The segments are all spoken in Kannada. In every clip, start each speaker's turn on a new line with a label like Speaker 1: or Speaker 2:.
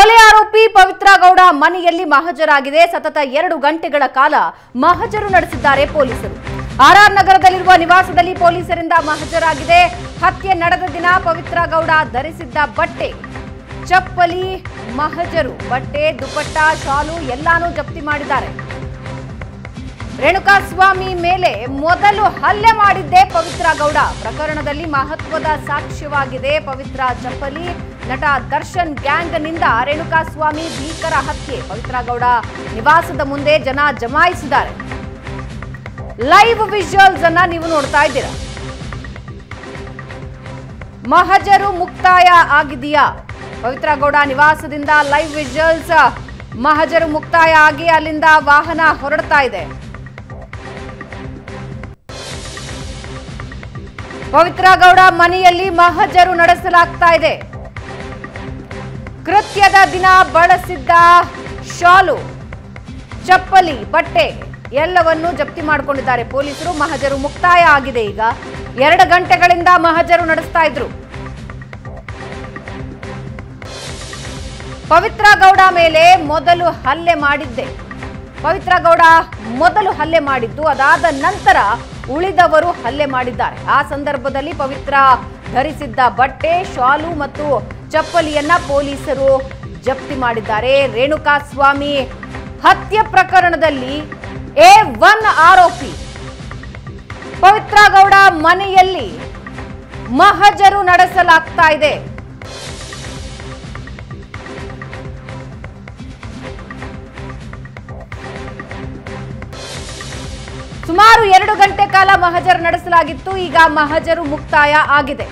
Speaker 1: ಕೊಲೆ ಆರೋಪಿ ಪವಿತ್ರ ಗೌಡ ಮನೆಯಲ್ಲಿ ಮಹಜರಾಗಿದೆ. ಸತತ ಎರಡು ಗಂಟೆಗಳ ಕಾಲ ಮಹಜರು ನಡೆಸಿದ್ದಾರೆ ಪೊಲೀಸರು. ಆರ್ಆರ್ ನಗರದಲ್ಲಿರುವ ನಿವಾಸದಲ್ಲಿ ಪೊಲೀಸರಿಂದ ಮಹಜರಾಗಿದೆ. ಹತ್ಯೆ ನಡೆದ ದಿನ ಪವಿತ್ರ ಗೌಡ ಧರಿಸಿದ್ದ ಬಟ್ಟೆ. ಚಪ್ಪಲಿ, ಮಹಜರು, ಬಟ್ಟೆ ದುಪ್ಪಟ್ಟ ಶಾಲು ಎಲ್ಲಾನು ಜಪ್ತಿ ಮಾಡಿದ್ದಾರೆ. ರೇಣುಕಾಸ್ವಾಮಿ ಮೇಲೆ ಮೊದಲು ಹಲ್ಲೆ ಮಾಡಿದ್ದೇ ಪವಿತ್ರ ಗೌಡ ಪ್ರಕರಣದಲ್ಲಿ ಮಹತ್ವದ ಸಾಕ್ಷ್ಯವಾಗಿದೆ. ಪವಿತ್ರ ಚಪ್ಪಲಿ ನಟ ದರ್ಶನ್ ಗ್ಯಾಂಗ್ನಿಂದ ರೇಣುಕಾಸ್ವಾಮಿ ಭೀಕರ ಹತ್ಯೆ. ಪವಿತ್ರಗೌಡ ನಿವಾಸದ ಮುಂದೆ ಜನ ಜಮಾಯಿಸಿದ್ದಾರೆ. ಲೈವ್ ವಿಜುವಲ್ಸ್ ಅನ್ನ ನೀವು ನೋಡ್ತಾ ಇದ್ದೀರಾ? ಮಹಜರು ಮುಕ್ತಾಯ ಆಗಿದೆಯಾ ಪವಿತ್ರಗೌಡ ನಿವಾಸದಿಂದ ಲೈವ್ ವಿಜುವಲ್ಸ್, ಮಹಜರು ಮುಕ್ತಾಯ ಆಗಿ ಅಲ್ಲಿಂದ ವಾಹನ ಹೊರಡ್ತಾ ಇದೆ. ಪವಿತ್ರಗೌಡ ಮನೆಯಲ್ಲಿ ಮಹಜರು ನಡೆಸಲಾಗ್ತಾ ಇದೆ. ಕೃತ್ಯದ ದಿನ ಬಳಸಿದ್ದ ಶಾಲು, ಚಪ್ಪಲಿ, ಬಟ್ಟೆ ಎಲ್ಲವನ್ನು ಜಪ್ತಿ ಮಾಡಿಕೊಂಡಿದ್ದಾರೆ ಪೊಲೀಸರು. ಮಹಜರು ಮುಕ್ತಾಯ ಆಗಿದೆ ಈಗ. ಎರಡು ಗಂಟೆಗಳಿಂದ ಮಹಜರು ನಡೆಸ್ತಾ ಇದ್ರು. ಪವಿತ್ರ ಗೌಡ ಮೇಲೆ ಮೊದಲು ಹಲ್ಲೆ ಮಾಡಿದ್ದೆ. ಪವಿತ್ರ ಗೌಡ ಮೊದಲು ಹಲ್ಲೆ ಮಾಡಿದ್ದು, ಅದಾದ ನಂತರ ಉಳಿದವರು ಹಲ್ಲೆ ಮಾಡಿದ್ದಾರೆ. ಆ ಸಂದರ್ಭದಲ್ಲಿ ಪವಿತ್ರ ಧರಿಸಿದ್ದ ಬಟ್ಟೆ, ಶಾಲು ಮತ್ತು ಚಪ್ಪಲಿಯನ್ನ ಪೊಲೀಸರು ಜಪ್ತಿ ಮಾಡಿದ್ದಾರೆ. ರೇಣುಕಾ ಸ್ವಾಮಿ ಹತ್ಯೆ ಪ್ರಕರಣದಲ್ಲಿ ಎ ಒನ್ ಆರೋಪಿ. ಪವಿತ್ರ ಗೌಡ ಮನೆಯಲ್ಲಿ ಮಹಜರು ನಡೆಸಲಾಗ್ತಾ ಇದೆ. ಸುಮಾರು ಎರಡು ಗಂಟೆ ಕಾಲ ಮಹಜರು ನಡೆಸಲಾಗಿತ್ತು. ಈಗ ಮಹಜರು ಮುಕ್ತಾಯ ಆಗಿದೆ.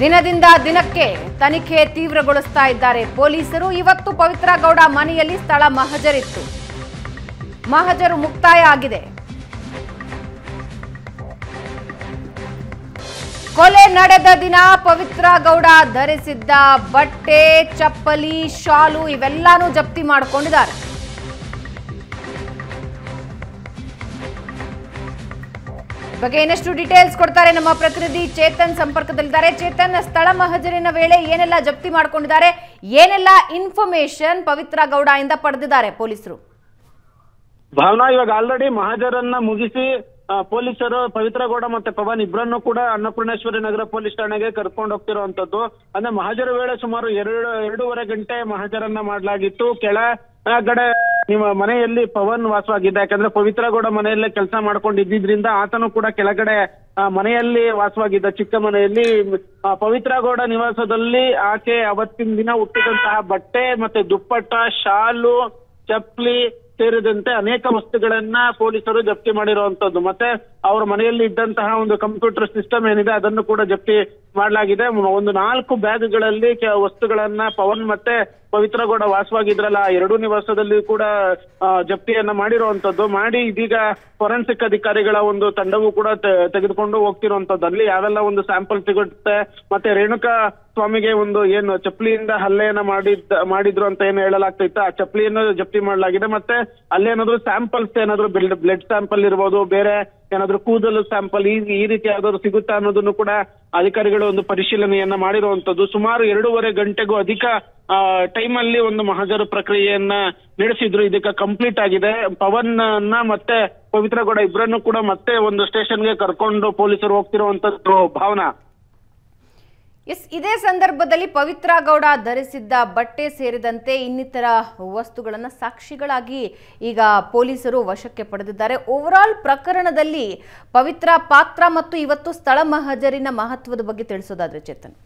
Speaker 1: ದಿನದಿಂದ ದಿನಕ್ಕೆ ತನಿಖೆ ತೀವ್ರಗೊಳಿಸ್ತಾ ಇದ್ದಾರೆ. ಪೊಲೀಸರು ಇವತ್ತು ಪವಿತ್ರ ಗೌಡ ಮನೆಯಲ್ಲಿ ಸ್ಥಳ ಮಹಜರಿತ್ತು. ಮಹಜರು ಮುಕ್ತಾಯ ಆಗಿದೆ. ಕೊಲೆ ನಡೆದ ದಿನ ಪವಿತ್ರ ಗೌಡ ಧರಿಸಿದ್ದ ಬಟ್ಟೆ, ಚಪ್ಪಲಿ, ಶಾಲು ಇವೆಲ್ಲಾನು ಜಪ್ತಿ ಮಾಡಿಕೊಂಡಿದ್ದಾರೆ. ಬಗ್ಗೆ ಇನ್ನಷ್ಟು ಡೀಟೇಲ್ಸ್ ಕೊಡ್ತಾರೆ ನಮ್ಮ ಪ್ರತಿನಿಧಿ ಚೇತನ್ ಸಂಪರ್ಕದಲ್ಲಿದ್ದಾರೆ. ಚೇತನ್, ಸ್ಥಳ ಮಹಜರಿನ ವೇಳೆ ಏನೆಲ್ಲ ಜಪ್ತಿ ಮಾಡ್ಕೊಂಡಿದ್ದಾರೆ? ಏನೆಲ್ಲ ಇನ್ಫಾರ್ಮೇಶನ್ ಪವಿತ್ರ ಗೌಡ ಇಂದ ಪಡೆದಿದ್ದಾರೆ ಪೊಲೀಸರು?
Speaker 2: ಭಾವನಾ, ಇವಾಗ ಆಲ್ರೆಡಿ ಮಹಾಜರನ್ನ ಮುಗಿಸಿ ಪೊಲೀಸರು ಪವಿತ್ರ ಗೌಡ ಮತ್ತೆ ಪವನ್ ಇಬ್ಬರನ್ನು ಕೂಡ ಅನ್ನಪೂರ್ಣೇಶ್ವರಿ ನಗರ ಪೊಲೀಸ್ ಠಾಣೆಗೆ ಕರ್ಕೊಂಡು ಹೋಗ್ತಿರುವಂತದ್ದು. ಅಂದ್ರೆ ಮಹಾಜರ ವೇಳೆ ಸುಮಾರು ಎರಡು, ಎರಡೂವರೆ ಗಂಟೆ ಮಹಾಜರನ್ನ ಮಾಡಲಾಗಿತ್ತು. ಕೆಳಗಡೆ ನಿಮ್ಮ ಮನೆಯಲ್ಲಿ ಪವನ್ ವಾಸವಾಗಿದ್ದ, ಯಾಕಂದ್ರೆ ಪವಿತ್ರ ಗೌಡ ಮನೆಯಲ್ಲೇ ಕೆಲಸ ಮಾಡ್ಕೊಂಡು ಇದ್ದಿದ್ರಿಂದ ಆತನು ಕೂಡ ಕೆಳಗಡೆ ಮನೆಯಲ್ಲಿ ವಾಸವಾಗಿದ್ದ ಚಿಕ್ಕ ಮನೆಯಲ್ಲಿ ಪವಿತ್ರ ಗೌಡ ನಿವಾಸದಲ್ಲಿ ಆಕೆ ಅವತ್ತಿನ ದಿನ ಹುಟ್ಟಿದಂತಹ ಬಟ್ಟೆ ಮತ್ತೆ ದುಪ್ಪಟ್ಟ, ಶಾಲು ಚಪ್ಲಿ ಸೇರಿದಂತೆ ಅನೇಕ ವಸ್ತುಗಳನ್ನ ಪೊಲೀಸರು ಜಪ್ತಿ ಮಾಡಿರುವಂತದ್ದು. ಮತ್ತೆ ಅವರ ಮನೆಯಲ್ಲಿ ಇದ್ದಂತಹ ಒಂದು ಕಂಪ್ಯೂಟರ್ ಸಿಸ್ಟಮ್ ಏನಿದೆ, ಅದನ್ನು ಕೂಡ ಜಪ್ತಿ ಮಾಡಲಾಗಿದೆ. ಒಂದು ನಾಲ್ಕು ಬ್ಯಾಗ್ಗಳಲ್ಲಿ ವಸ್ತುಗಳನ್ನ ಪವನ್ ಮತ್ತೆ ಪವಿತ್ರಗೌಡ ವಾಸವಾಗಿದ್ರಲ್ಲ ಎರಡೂ ನಿವಾಸದಲ್ಲಿ ಕೂಡ ಜಪ್ತಿಯನ್ನ ಮಾಡಿರುವಂತದ್ದು. ಮಾಡಿ ಇದೀಗ ಫೊರೆನ್ಸಿಕ್ ಅಧಿಕಾರಿಗಳ ಒಂದು ತಂಡವು ಕೂಡ ತೆಗೆದುಕೊಂಡು ಹೋಗ್ತಿರುವಂತದ್ದು. ಅಲ್ಲಿ ಯಾವೆಲ್ಲ ಒಂದು ಸ್ಯಾಂಪಲ್ ಸಿಗುತ್ತೆ, ಮತ್ತೆ ರೇಣುಕಾ ಸ್ವಾಮಿಗೆ ಒಂದು ಏನು ಚಪ್ಪಲಿಯಿಂದ ಹಲ್ಲೆಯನ್ನ ಮಾಡಿದ್ದ ಮಾಡಿದ್ರು ಅಂತ ಏನು ಹೇಳಲಾಗ್ತಿತ್ತು, ಆ ಚಪ್ಪಲಿಯನ್ನು ಜಪ್ತಿ ಮಾಡಲಾಗಿದೆ. ಮತ್ತೆ ಅಲ್ಲೇನಾದ್ರು ಸ್ಯಾಂಪಲ್ಸ್ ಏನಾದ್ರು ಬ್ಲಡ್ ಸ್ಯಾಂಪಲ್ ಇರ್ಬೋದು, ಬೇರೆ ಏನಾದ್ರು ಕೂದಲು ಸ್ಯಾಂಪಲ್ ಈ ಈ ರೀತಿ ಯಾವ್ದಾದ್ರು ಸಿಗುತ್ತಾ ಅನ್ನೋದನ್ನು ಕೂಡ ಅಧಿಕಾರಿಗಳು ಒಂದು ಪರಿಶೀಲನೆಯನ್ನ ಮಾಡಿರುವಂತದ್ದು. ಸುಮಾರು ಎರಡೂವರೆ ಗಂಟೆಗೂ ಅಧಿಕ ಟೈಮ್ ಅಲ್ಲಿ ಒಂದು ಮಹಜರು ಪ್ರಕ್ರಿಯೆಯನ್ನ ನಡೆಸಿದ್ರು. ಇದಕ್ಕೆ ಕಂಪ್ಲೀಟ್ ಆಗಿದೆ. ಪವನ್ನ ಮತ್ತೆ ಪವಿತ್ರಗೌಡ ಇಬ್ಬರನ್ನು ಕೂಡ ಮತ್ತೆ ಒಂದು ಸ್ಟೇಷನ್ಗೆ ಕರ್ಕೊಂಡು ಪೊಲೀಸರು ಹೋಗ್ತಿರುವಂತದ್ದು ಭಾವನಾ.
Speaker 1: ಎಸ್ ಇದೇ ಸಂದರ್ಭದಲ್ಲಿ ಪವಿತ್ರ ಗೌಡ ಧರಿಸಿದ್ದ ಬಟ್ಟೆ ಸೇರಿದಂತೆ ಇನ್ನಿತರ ವಸ್ತುಗಳನ್ನ ಸಾಕ್ಷಿಗಳಾಗಿ ಈಗ ಪೊಲೀಸರು ವಶಕ್ಕೆ ಪಡೆದಿದ್ದಾರೆ. ಓವರಾಲ್ ಪ್ರಕರಣದಲ್ಲಿ ಪವಿತ್ರ ಪಾತ್ರ ಮತ್ತು ಇವತ್ತು ಸ್ಥಳ ಮಹಜರಿನ ಮಹತ್ವದ ಬಗ್ಗೆ ತಿಳಿಸೋದಾದ್ರೆ ಚೇತನ್.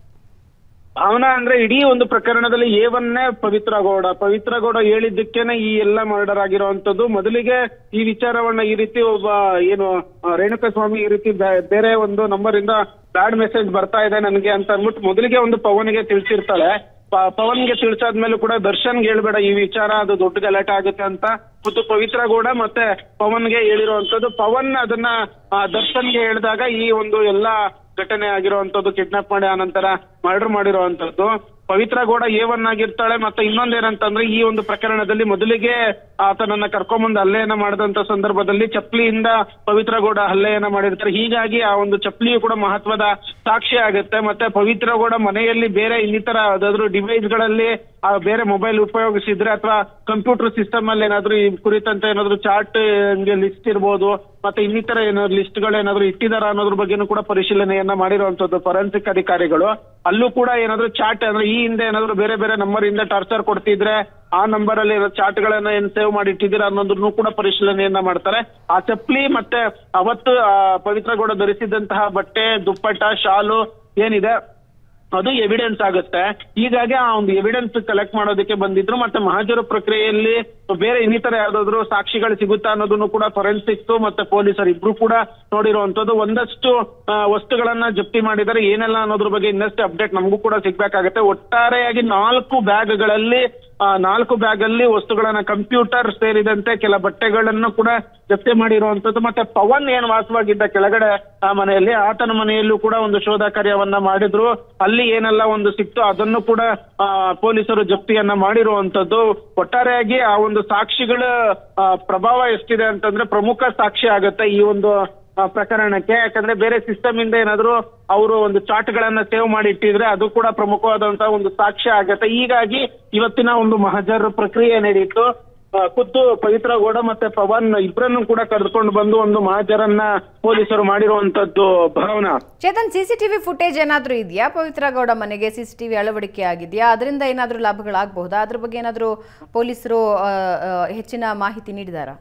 Speaker 2: ಭಾವನಾ ಅಂದ್ರೆ ಇಡೀ ಒಂದು ಪ್ರಕರಣದಲ್ಲಿ ಏವನ್ನೇ ಪವಿತ್ರ ಗೌಡ. ಪವಿತ್ರ ಗೌಡ ಹೇಳಿದ್ದಕ್ಕೇನೆ ಈ ಎಲ್ಲ ಮರ್ಡರ್ ಆಗಿರುವಂತದ್ದು ಮೊದಲಿಗೆ ಈ ವಿಚಾರವನ್ನ ಈ ರೀತಿ ಒಬ್ಬ ಏನು ಆ, ರೇಣುಕಾ ಸ್ವಾಮಿ ಈ ರೀತಿ ಬೇರೆ ಒಂದು ನಂಬರ್ ಇಂದ ಬ್ಯಾಡ್ ಮೆಸೇಜ್ ಬರ್ತಾ ಇದೆ ನನಗೆ ಅಂತ ಅಂದ್ಬಿಟ್ಟು ಮೊದಲಿಗೆ ಒಂದು ಪವನ್ಗೆ ತಿಳಿಸಿರ್ತಾಳೆ. ಪವನ್ಗೆ ತಿಳಿಸಾದ್ಮೇಲೂ ಕೂಡ ದರ್ಶನ್ಗೆ ಹೇಳ್ಬೇಡ, ಈ ವಿಚಾರ ಅದು ದೊಡ್ಡ ಗಲಾಟೆ ಆಗುತ್ತೆ ಅಂತ. ಮತ್ತು ಪವಿತ್ರ ಗೌಡ ಮತ್ತೆ ಪವನ್ಗೆ ಹೇಳಿರುವಂತದ್ದು ಪವನ್ ಅದನ್ನ ದರ್ಶನ್ಗೆ ಹೇಳಿದಾಗ ಈ ಒಂದು ಎಲ್ಲಾ ಘಟನೆ ಆಗಿರುವಂತದ್ದು ಕಿಡ್ನಾಪ್ ಮಾಡಿ ಆನಂತರ ಮರ್ಡರ್ ಮಾಡಿರುವಂತದ್ದು ಪವಿತ್ರ ಗೌಡ ಎ ಒನ್ ಆಗಿರ್ತಾಳೆ, ಮತ್ತೆ ಇನ್ನೊಂದೇನಂತಂದ್ರೆ ಈ ಒಂದು ಪ್ರಕರಣದಲ್ಲಿ ಮೊದಲಿಗೆ ಆತನನ್ನ ಕರ್ಕೊಂಬಂದು ಹಲ್ಲೆಯನ್ನ ಮಾಡಿದಂತ ಸಂದರ್ಭದಲ್ಲಿ ಚಪ್ಲಿಯಿಂದ ಪವಿತ್ರ ಗೌಡ ಹಲ್ಲೆಯನ್ನ ಮಾಡಿರ್ತಾರೆ. ಹೀಗಾಗಿ ಆ ಒಂದು ಚಪ್ಲಿಯು ಕೂಡ ಮಹತ್ವದ ಸಾಕ್ಷಿ ಆಗುತ್ತೆ. ಮತ್ತೆ ಪವಿತ್ರ ಗೌಡ ಮನೆಯಲ್ಲಿ ಬೇರೆ ಇನ್ನಿತರ ಯಾವ್ದಾದ್ರು ಡಿವೈಸ್ಗಳಲ್ಲಿ ಬೇರೆ ಮೊಬೈಲ್ ಉಪಯೋಗಿಸಿದ್ರೆ ಅಥವಾ ಕಂಪ್ಯೂಟರ್ ಸಿಸ್ಟಮ್ ಅಲ್ಲಿ ಏನಾದ್ರು ಈ ಕುರಿತಂತೆ ಏನಾದ್ರು ಚಾರ್ಟ್ ಲಿಸ್ಟ್ ಇರ್ಬೋದು. ಮತ್ತೆ ಇನ್ನಿತರ ಏನಾದ್ರು ಲಿಸ್ಟ್ಗಳು ಏನಾದ್ರು ಇಟ್ಟಿದಾರ ಅನ್ನೋದ್ರ ಬಗ್ಗೆನೂ ಕೂಡ ಪರಿಶೀಲನೆಯನ್ನ ಮಾಡಿರುವಂತದ್ದು ಫೊರೆನ್ಸಿಕ್ ಅಧಿಕಾರಿಗಳು. ಅಲ್ಲೂ ಕೂಡ ಏನಾದ್ರು ಚಾಟ್ ಅಂದ್ರೆ ಈ ಹಿಂದೆ ಏನಾದ್ರು ಬೇರೆ ಬೇರೆ ನಂಬರ್ ಇಂದ ಟಾರ್ಚರ್ ಕೊಡ್ತಿದ್ರೆ ಆ ನಂಬರ್ ಅಲ್ಲಿ ಚಾಟ್ ಗಳನ್ನ ಏನ್ ಸೇವ್ ಮಾಡಿ ಇಟ್ಟಿದ್ದೀರಾ ಅನ್ನೋದನ್ನು ಕೂಡ ಪರಿಶೀಲನೆಯನ್ನ ಮಾಡ್ತಾರೆ. ಆ ಚಪ್ಲಿ ಮತ್ತೆ ಅವತ್ತು ಪವಿತ್ರಗೌಡ ಪವಿತ್ರ ಗೌಡ ಧರಿಸಿದಂತಹ ಬಟ್ಟೆ, ದುಪ್ಪಟ್ಟ, ಶಾಲು ಏನಿದೆ ಅದು ಎವಿಡೆನ್ಸ್ ಆಗುತ್ತೆ. ಹೀಗಾಗಿ ಆ ಒಂದು ಎವಿಡೆನ್ಸ್ ಕಲೆಕ್ಟ್ ಮಾಡೋದಕ್ಕೆ ಬಂದಿದ್ರು, ಮತ್ತೆ ಮಹಾಜರ ಪ್ರಕ್ರಿಯೆಯಲ್ಲಿ ಬೇರೆ ಇನ್ನಿತರ ಯಾವ್ದಾದ್ರು ಸಾಕ್ಷಿಗಳು ಸಿಗುತ್ತಾ ಅನ್ನೋದನ್ನು ಕೂಡ ಫೊರೆನ್ಸಿಕ್ಸ್ ಮತ್ತೆ ಪೊಲೀಸರು ಇಬ್ರು ಕೂಡ ನೋಡಿರುವಂತದ್ದು ಒಂದಷ್ಟು ವಸ್ತುಗಳನ್ನ ಜಪ್ತಿ ಮಾಡಿದ್ದಾರೆ. ಏನೆಲ್ಲ ಅನ್ನೋದ್ರ ಬಗ್ಗೆ ಇನ್ನಷ್ಟು ಅಪ್ಡೇಟ್ ನಮಗೂ ಕೂಡ ಸಿಗ್ಬೇಕಾಗತ್ತೆ. ಒಟ್ಟಾರೆಯಾಗಿ ನಾಲ್ಕು ಬ್ಯಾಗ್ಗಳಲ್ಲಿ ಆ, ನಾಲ್ಕು ಬ್ಯಾಗ್ ಅಲ್ಲಿ ವಸ್ತುಗಳನ್ನ ಕಂಪ್ಯೂಟರ್ ಸೇರಿದಂತೆ ಕೆಲ ಬಟ್ಟೆಗಳನ್ನು ಕೂಡ ಜಪ್ತಿ ಮಾಡಿರುವಂತದ್ದು ಮತ್ತೆ ಪವನ್ ಏನ್ ವಾಸವಾಗಿದ್ದ ಕೆಳಗಡೆ ಆ ಮನೆಯಲ್ಲಿ ಆತನ ಮನೆಯಲ್ಲೂ ಕೂಡ ಒಂದು ಶೋಧ ಕಾರ್ಯವನ್ನ ಮಾಡಿದ್ರು. ಅಲ್ಲಿ ಏನೆಲ್ಲ ಒಂದು ಸಿಕ್ತು ಅದನ್ನು ಕೂಡ ಪೊಲೀಸರು ಜಪ್ತಿಯನ್ನ ಮಾಡಿರುವಂತದ್ದು ಒಟ್ಟಾರೆಯಾಗಿ ಆ ಒಂದು ಸಾಕ್ಷಿಗಳ ಪ್ರಭಾವ ಎಷ್ಟಿದೆ ಅಂತಂದ್ರೆ ಪ್ರಮುಖ ಸಾಕ್ಷಿ ಆಗುತ್ತೆ ಈ ಒಂದು ಪ್ರಕರಣಕ್ಕೆ. ಯಾಕಂದ್ರೆ ಬೇರೆ ಸಿಸ್ಟಮ್ ಇಂದ ಏನಾದ್ರು ಅವರು ಒಂದು ಚಾಟ್ ಗಳನ್ನ ಸೇವ್ ಮಾಡಿ ಇಟ್ಟಿದ್ರೆ ಅದು ಕೂಡ ಪ್ರಮುಖವಾದಂತಹ ಒಂದು ಸಾಕ್ಷ್ಯ ಆಗತ್ತೆ. ಹೀಗಾಗಿ ಇವತ್ತಿನ ಒಂದು ಮಹಜರ್ ಪ್ರಕ್ರಿಯೆ ನಡೆಯಿತು ಖುದ್ದು ಪವಿತ್ರ ಗೌಡ ಮತ್ತೆ ಪವನ್ ಇಬ್ಬರನ್ನು ಕೂಡ ಕರೆದುಕೊಂಡು ಬಂದು ಒಂದು ಮಹಜರನ್ನ ಪೊಲೀಸರು ಮಾಡಿರುವಂತದ್ದು ಭಾವನ.
Speaker 1: ಚೇತನ್ ಸಿಸಿಟಿವಿ ಫುಟೇಜ್ ಏನಾದ್ರೂ ಇದೆಯಾ? ಪವಿತ್ರ ಗೌಡ ಮನೆಗೆ ಸಿಸಿಟಿವಿ ಅಳವಡಿಕೆ ಆಗಿದೆಯಾ? ಅದರಿಂದ ಏನಾದ್ರೂ ಲಾಭಗಳಾಗಬಹುದಾ? ಅದ್ರ ಬಗ್ಗೆ ಏನಾದ್ರೂ ಪೊಲೀಸರು ಹೆಚ್ಚಿನ ಮಾಹಿತಿ ನೀಡಿದಾರಾ?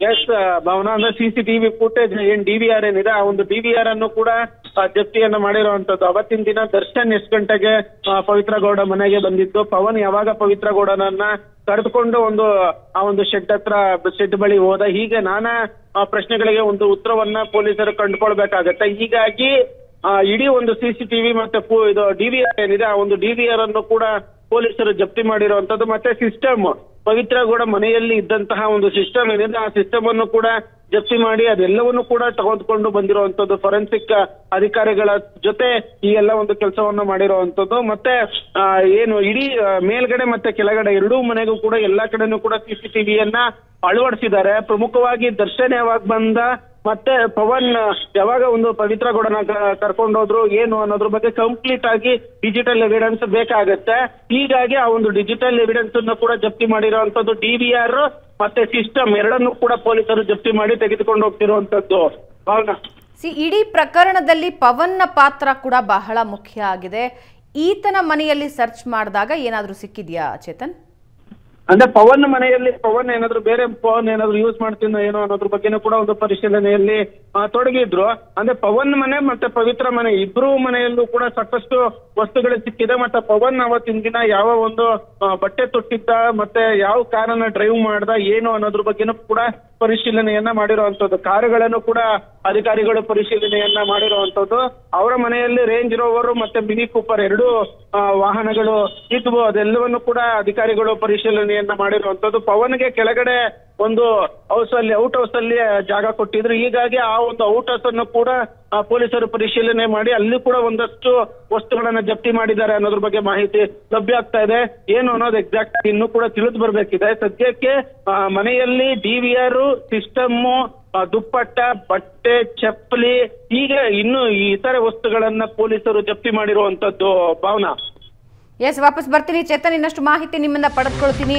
Speaker 2: ಎಸ್ ಭವನ, ಅಂದ್ರೆ ಸಿಸಿಟಿವಿ ಫುಟೇಜ್ ಏನ್ ಡಿವಿಆರ್ ಏನಿದೆ, ಆ ಒಂದು ಡಿವಿಆರ್ ಅನ್ನು ಕೂಡ ಜಪ್ತಿಯನ್ನ ಮಾಡಿರುವಂತದ್ದು ಅವತ್ತಿನ ದಿನ ದರ್ಶನ್ ಎಷ್ಟು ಗಂಟೆಗೆ ಪವಿತ್ರ ಗೌಡ ಮನೆಗೆ ಬಂದಿತ್ತು ಪವನ್ ಯಾವಾಗ ಪವಿತ್ರ ಗೌಡನನ್ನ ಕರೆದುಕೊಂಡು ಒಂದು, ಆ ಒಂದು ಶೆಡ್ ಹತ್ರ ಶೆಡ್ ಬಳಿ ಹೋದ. ಹೀಗೆ ನಾನಾ ಪ್ರಶ್ನೆಗಳಿಗೆ ಒಂದು ಉತ್ತರವನ್ನ ಪೊಲೀಸರು ಕಂಡುಕೊಳ್ಬೇಕಾಗತ್ತೆ. ಹೀಗಾಗಿ ಇಡೀ ಒಂದು ಸಿಸಿಟಿವಿ ಮತ್ತೆ ಇದು ಡಿವಿಆರ್ ಏನಿದೆ, ಆ ಒಂದು ಡಿವಿಆರ್ ಅನ್ನು ಕೂಡ ಪೊಲೀಸರು ಜಪ್ತಿ ಮಾಡಿರುವಂತದ್ದು ಮತ್ತೆ ಸಿಸ್ಟಮ್ ಪವಿತ್ರ ಕೂಡ ಮನೆಯಲ್ಲಿ ಇದ್ದಂತಹ ಒಂದು ಸಿಸ್ಟಮ್ ಏನಿದೆ, ಆ ಸಿಸ್ಟಮ್ ಅನ್ನು ಕೂಡ ಜಪ್ತಿ ಮಾಡಿ ಅದೆಲ್ಲವನ್ನು ಕೂಡ ತಗೊಂಡ್ಕೊಂಡು ಬಂದಿರುವಂತದ್ದು ಫೊರೆನ್ಸಿಕ್ ಅಧಿಕಾರಿಗಳ ಜೊತೆ ಈ ಎಲ್ಲ ಒಂದು ಕೆಲಸವನ್ನು ಮಾಡಿರುವಂತದ್ದು. ಮತ್ತೆ ಏನು, ಇಡೀ ಮೇಲ್ಗಡೆ ಮತ್ತೆ ಕೆಳಗಡೆ ಎರಡೂ ಮನೆಗೂ ಕೂಡ ಎಲ್ಲಾ ಕಡೆನೂ ಕೂಡ ಸಿಸಿಟಿವಿಯನ್ನ ಅಳವಡಿಸಿದ್ದಾರೆ. ಪ್ರಮುಖವಾಗಿ ದರ್ಶನ್ ಯಾವಾಗ ಬಂದ ಮತ್ತೆ ಪವನ್, ಯಾವಾಗ ಒಂದು ಪವಿತ್ರ ಗೌಡನ ಕರ್ಕೊಂಡೋದ್ರು ಏನು ಅನ್ನೋದ್ರ ಬಗ್ಗೆ ಕಂಪ್ಲೀಟ್ ಆಗಿ ಡಿಜಿಟಲ್ ಎವಿಡೆನ್ಸ್ ಬೇಕಾಗತ್ತೆ. ಹೀಗಾಗಿ ಆ ಒಂದು ಡಿಜಿಟಲ್ ಎವಿಡೆನ್ಸ್ ಅನ್ನು ಕೂಡ ಜಪ್ತಿ ಮಾಡಿರುವಂತದ್ದು ಡಿವಿಆರ್ ಮತ್ತೆ ಸಿಸ್ಟಮ್ ಎರಡನ್ನೂ ಕೂಡ ಪೊಲೀಸರು ಜಪ್ತಿ ಮಾಡಿ ತೆಗೆದುಕೊಂಡು ಹೋಗ್ತಿರುವಂತದ್ದು
Speaker 1: ಇಡೀ ಪ್ರಕರಣದಲ್ಲಿ ಪವನ್ನ ಪಾತ್ರ ಕೂಡ ಬಹಳ ಮುಖ್ಯ ಆಗಿದೆ. ಈತನ ಮನೆಯಲ್ಲಿ ಸರ್ಚ್ ಮಾಡಿದಾಗ ಏನಾದ್ರೂ ಸಿಕ್ಕಿದ್ಯಾ, ಚೇತನ್?
Speaker 2: ಅಂದ್ರೆ ಪವನ್ ಮನೆಯಲ್ಲಿ, ಪವನ್ ಏನಾದ್ರು ಬೇರೆ ಪವನ್ ಏನಾದ್ರು ಯೂಸ್ ಮಾಡ್ತೀನೋ ಏನೋ ಅನ್ನೋದ್ರ ಬಗ್ಗೆನೂ ಕೂಡ ಒಂದು ಪರಿಶೀಲನೆಯಲ್ಲಿ ತೊಡಗಿದ್ರು. ಅಂದ್ರೆ ಪವನ್ ಮನೆ ಮತ್ತೆ ಪವಿತ್ರ ಮನೆ ಇಬ್ರು ಮನೆಯಲ್ಲೂ ಕೂಡ ಸಾಕಷ್ಟು ವಸ್ತುಗಳು ಸಿಕ್ಕಿದೆ. ಮತ್ತೆ ಪವನ್ ಅವತ್ತಿನ ದಿನ ಯಾವ ಒಂದು ಬಟ್ಟೆ ತೊಟ್ಟಿದ್ದ, ಮತ್ತೆ ಯಾವ ಕಾರನ್ನ ಡ್ರೈವ್ ಮಾಡ್ದ, ಏನು ಅನ್ನೋದ್ರ ಬಗ್ಗೆನೂ ಕೂಡ ಪರಿಶೀಲನೆಯನ್ನ ಮಾಡಿರುವಂತದ್ದು ಕಾರುಗಳನ್ನು ಕೂಡ ಅಧಿಕಾರಿಗಳು ಪರಿಶೀಲನೆಯನ್ನ ಮಾಡಿರುವಂತದ್ದು ಅವರ ಮನೆಯಲ್ಲಿ ರೇಂಜ್ ರೋವರ್ ಮತ್ತೆ ಮಿನಿ ಕೂಪರ್ ಎರಡು ವಾಹನಗಳು ಇದ್ವು. ಅದೆಲ್ಲವನ್ನು ಕೂಡ ಅಧಿಕಾರಿಗಳು ಪರಿಶೀಲನೆಯನ್ನ ಮಾಡಿರುವಂತದ್ದು ಪವನ್ಗೆ ಕೆಳಗಡೆ ಒಂದು ಹೌಸ್ ಅಲ್ಲಿ ಔಟ್ ಹೌಸ್ ಅಲ್ಲಿ ಜಾಗ ಕೊಟ್ಟಿದ್ರು. ಹೀಗಾಗಿ ಆ ಒಂದು ಔಟ್ ಹೌಸ್ ಅನ್ನು ಕೂಡ ಪೊಲೀಸರು ಪರಿಶೀಲನೆ ಮಾಡಿ ಅಲ್ಲಿ ಕೂಡ ಒಂದಷ್ಟು ವಸ್ತುಗಳನ್ನ ಜಪ್ತಿ ಮಾಡಿದ್ದಾರೆ ಅನ್ನೋದ್ರ ಬಗ್ಗೆ ಮಾಹಿತಿ ಲಭ್ಯ ಆಗ್ತಾ ಇದೆ. ಏನು ಅನ್ನೋದು ಎಕ್ಸಾಕ್ಟ್ ಇನ್ನು ಕೂಡ ತಿಳಿದು ಬರ್ಬೇಕಿದೆ. ಸದ್ಯಕ್ಕೆ ಮನೆಯಲ್ಲಿ ಡಿವಿಆರ್ ಸಿಸ್ಟಮ್ಮು ದುಪ್ಪಟ್ಟ, ಬಟ್ಟೆ, ಚಪ್ಪಲಿ, ಹೀಗೆ ಇನ್ನು ಇತರೆ ವಸ್ತುಗಳನ್ನ ಪೊಲೀಸರು ಜಪ್ತಿ ಮಾಡಿರುವಂತದ್ದು ಭಾವನಾ.
Speaker 1: ಎಸ್ ವಾಪಸ್ ಬರ್ತೀನಿ. ಚೇತನ್, ಇನ್ನಷ್ಟು ಮಾಹಿತಿ ನಿಮ್ಮಿಂದ ಪಡೆದುಕೊಳ್ತೀನಿ.